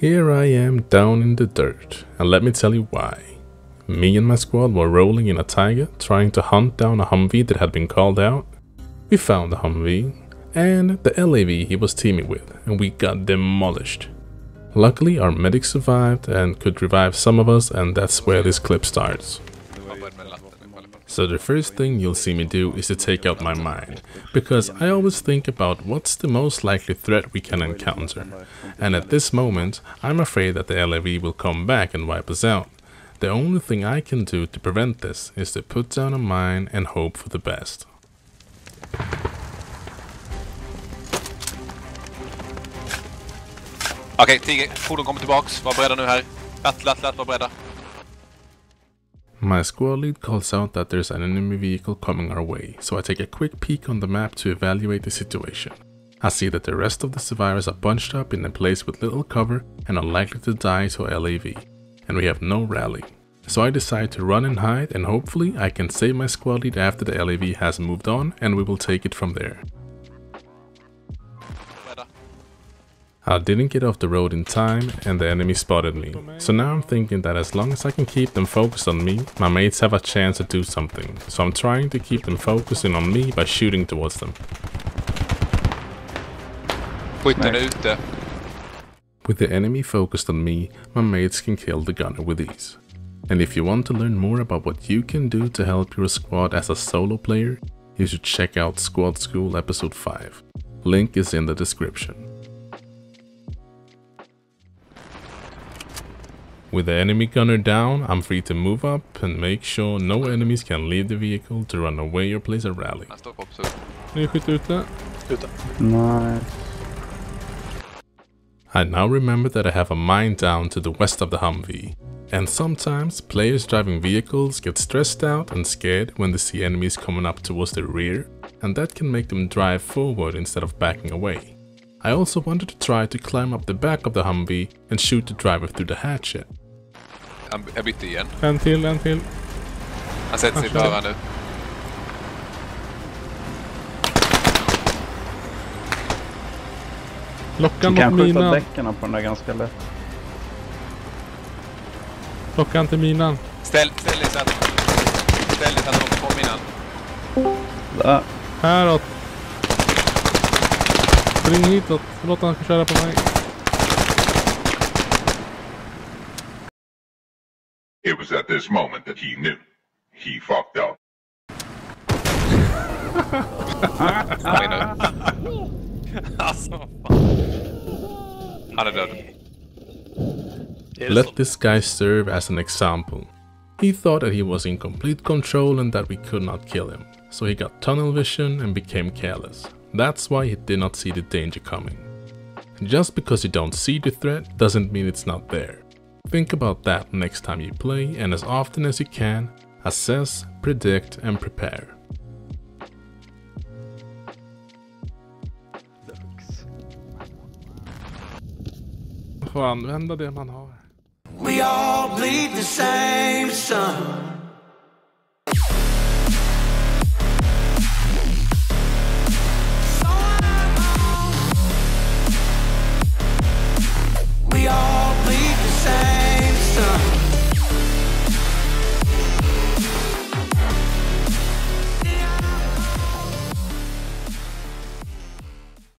Here I am down in the dirt, and let me tell you why. Me and my squad were rolling in a tiger, trying to hunt down a Humvee that had been called out. We found the Humvee, and the LAV he was teaming with, and we got demolished. Luckily, our medic survived and could revive some of us, and that's where this clip starts. So the first thing you'll see me do is to take out my mine, because I always think about what's the most likely threat we can encounter, and at this moment I'm afraid that the LAV will come back and wipe us out. The only thing I can do to prevent this is to put down a mine and hope for the best. Okay, fordon kommer tillbaks. Var beredda nu här. Lätt, lätt, lätt, var beredda. My squad lead calls out that there's an enemy vehicle coming our way, so I take a quick peek on the map to evaluate the situation. I see that the rest of the survivors are bunched up in a place with little cover and are likely to die to LAV, and we have no rally. So I decide to run and hide and hopefully I can save my squad lead after the LAV has moved on and we will take it from there. I didn't get off the road in time and the enemy spotted me. So now I'm thinking that as long as I can keep them focused on me, my mates have a chance to do something. So I'm trying to keep them focusing on me by shooting towards them. Skytten ute. With the enemy focused on me, my mates can kill the gunner with ease. And if you want to learn more about what you can do to help your squad as a solo player, you should check out Squad School episode 5. Link is in the description. With the enemy gunner down, I'm free to move up and make sure no enemies can leave the vehicle to run away or place a rally. Nice. I now remember that I have a mine down to the west of the Humvee. And sometimes players driving vehicles get stressed out and scared when they see enemies coming up towards their rear, and that can make them drive forward instead of backing away. I also wanted to try to climb up the back of the Humvee and shoot the driver through the hatchet. Jag bytte igen. En till, en till. Han sätter sig i dörren nu. Locka mot minan. Du kan skjuta däcken på den där ganska lätt. Locka inte minan. Ställ, ställ dig så att... Ställ dig så att de får minan. Där. Häråt. Spring hitåt. Låt han köra på mig. It was at this moment that he knew. He fucked up. Let this guy serve as an example. He thought that he was in complete control and that we could not kill him, so he got tunnel vision and became careless. That's why he did not see the danger coming. Just because you don't see the threat doesn't mean it's not there. Think about that next time you play and as often as you can, assess, predict and prepare. We all bleed the same sun